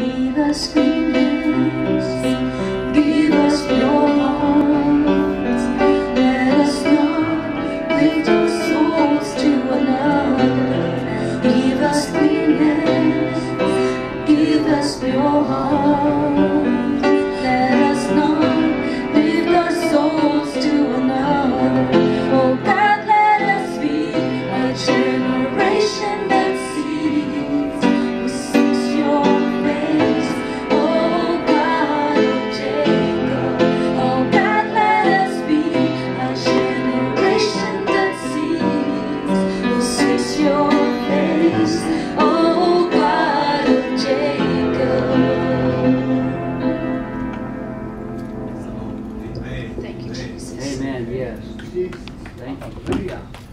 Give us peace, give us. Jesus. Thank you. Hallelujah.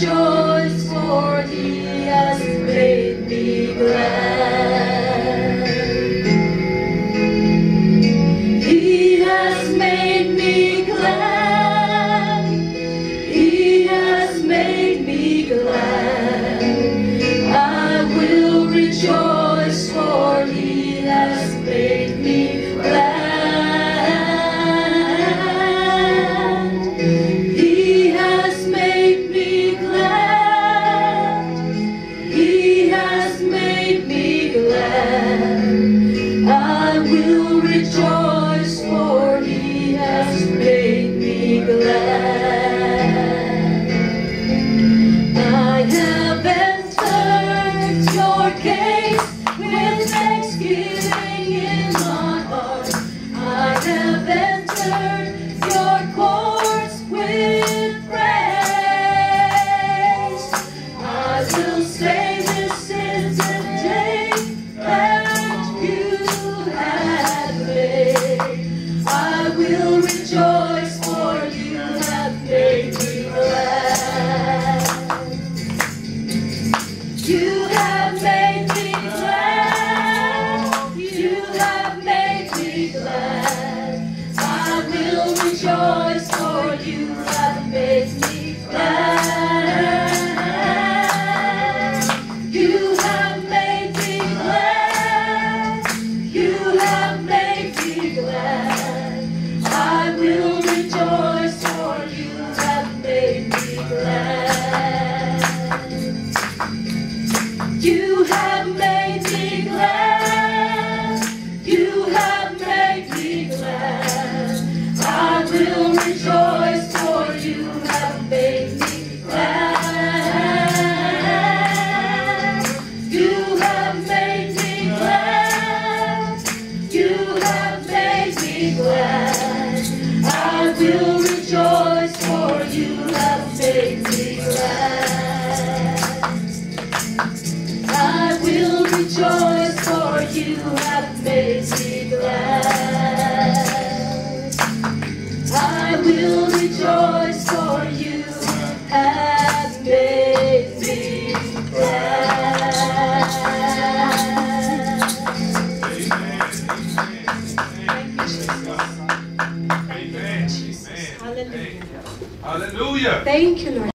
rejoice. joy. will rejoice, for you have made me glad. You have rejoice, for you have made me glad. I will rejoice, for you have made me glad. Amen. Amen. Amen. Hallelujah. Thank you, Lord.